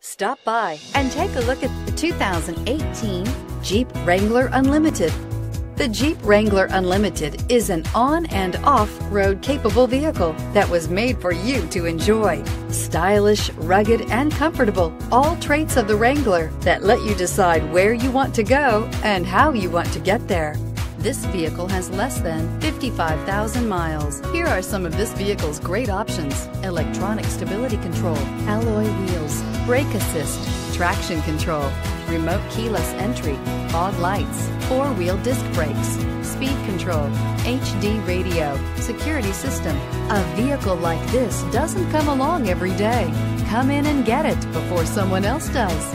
Stop by and take a look at the 2018 Jeep Wrangler Unlimited. The Jeep Wrangler Unlimited is an on and off road capable vehicle that was made for you to enjoy. Stylish, rugged, and comfortable, all traits of the Wrangler that let you decide where you want to go and how you want to get there. This vehicle has less than 55,000 miles. Here are some of this vehicle's great options. Electronic stability control, alloy wheels, brake assist, traction control, remote keyless entry, fog lights, four-wheel disc brakes, speed control, HD radio, security system. A vehicle like this doesn't come along every day. Come in and get it before someone else does.